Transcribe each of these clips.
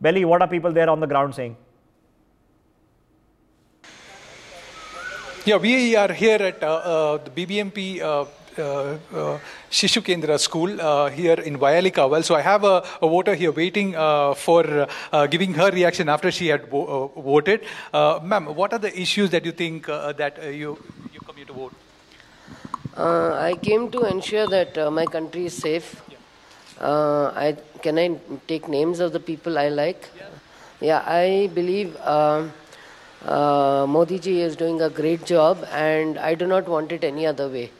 Belly, what are people there on the ground saying? Yeah, we are here at uh, uh, the BBMP uh, uh, uh, Shishu Kendra school uh, here in Vyalika. Well, So I have a, a voter here waiting uh, for uh, giving her reaction after she had vo- uh, voted. Uh, ma'am, what are the issues that you think uh, that uh, you you come here to vote? Uh, I came to ensure that uh, my country is safe. Uh, I, can I take names of the people I like? Yeah, I believe uh, uh, Modi ji is doing a great job and I do not want it any other way.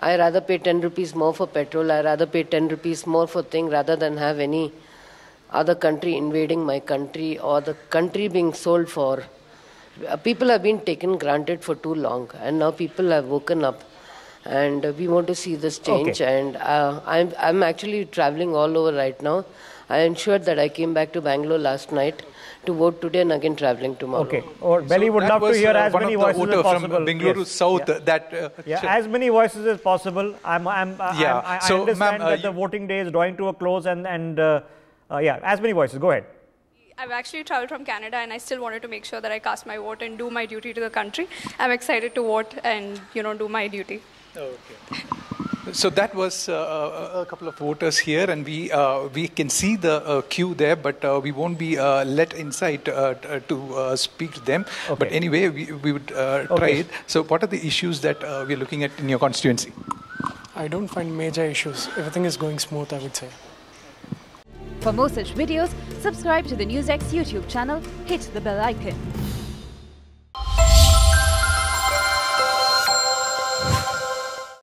I rather pay 10 rupees more for petrol, I rather pay 10 rupees more for thing rather than have any other country invading my country or the country being sold for. Uh, people have been taken granted for too long and now people have woken up and uh, we want to see this change Okay. and uh, I'm, I'm actually traveling all over right now. I ensured that I came back to Bangalore last night to vote today and again traveling tomorrow. Okay. Or Belly would love to hear uh, as one many of the voices voter as possible. from Bengaluru Yes. South Yeah. that. Uh, Yeah, as many voices as possible. I'm, I'm, I'm, Yeah. I, I So, understand ma'am, uh, that the voting day is drawing to a close, and and uh, uh, yeah, as many voices. Go ahead. I've actually traveled from Canada and I still wanted to make sure that I cast my vote and do my duty to the country. I'm excited to vote and, you know, do my duty. So that was uh, a a couple of voters here, and we uh, we can see the uh, queue there, but uh, we won't be uh, let inside uh, uh, to uh, speak to them. But anyway, we, we would uh, try Okay. it. So, what are the issues that uh, we're looking at in your constituency? I don't find major issues. Everything is going smooth, I would say. For more such videos, subscribe to the NewsX YouTube channel, hit the bell icon.